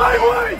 My way!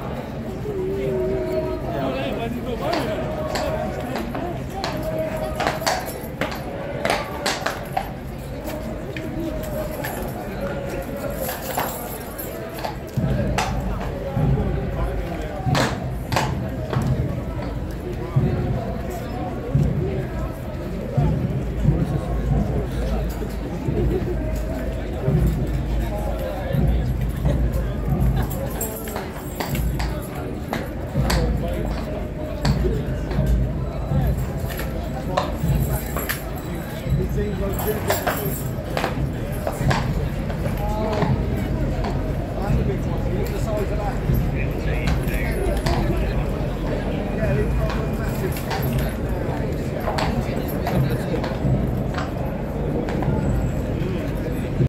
Sim,